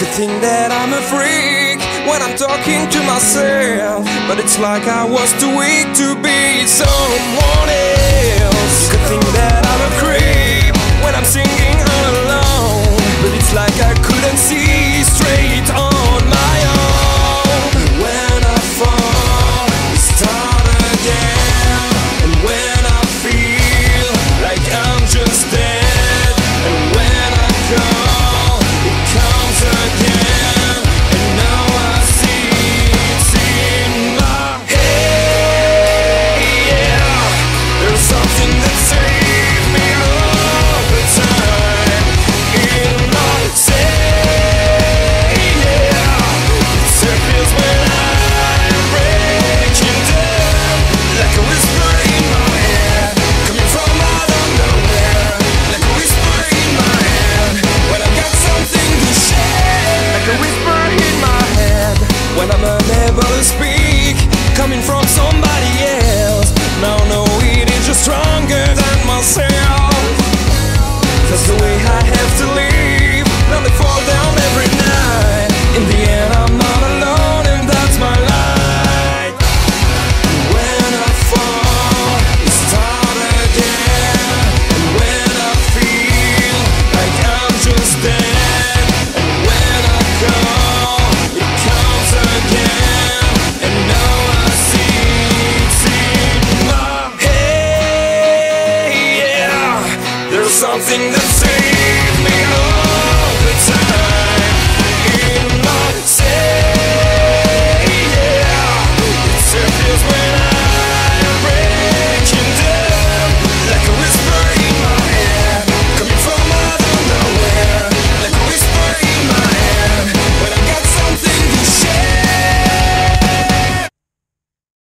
could think that I'm a freak when I'm talking to myself, but it's like I was too weak to be someone else. You could think that I'm a creep when I'm singing all alone, but it's like I couldn't see straight on my own. When I fall, I start again, and when I feel like I'm just dead, and when I. something to save me.